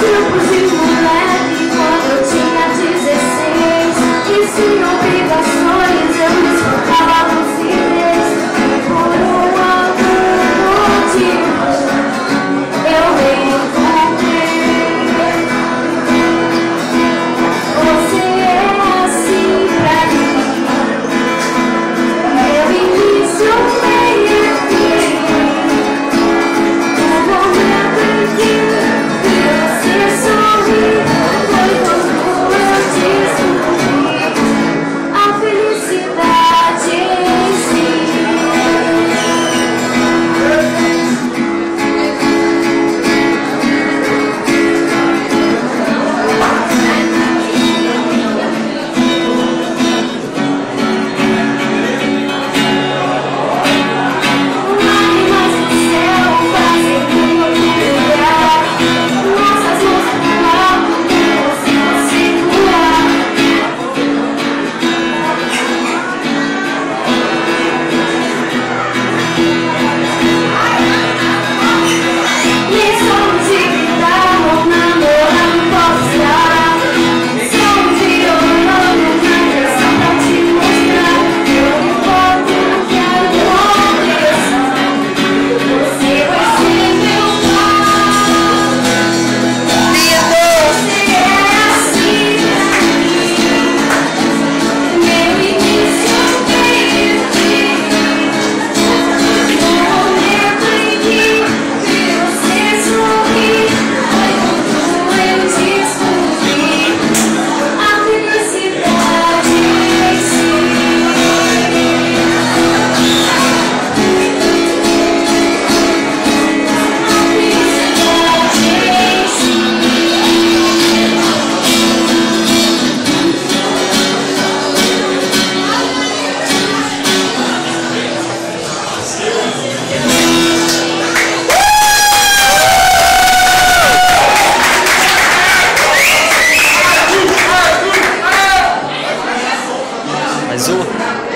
Super por Jesus, Azul.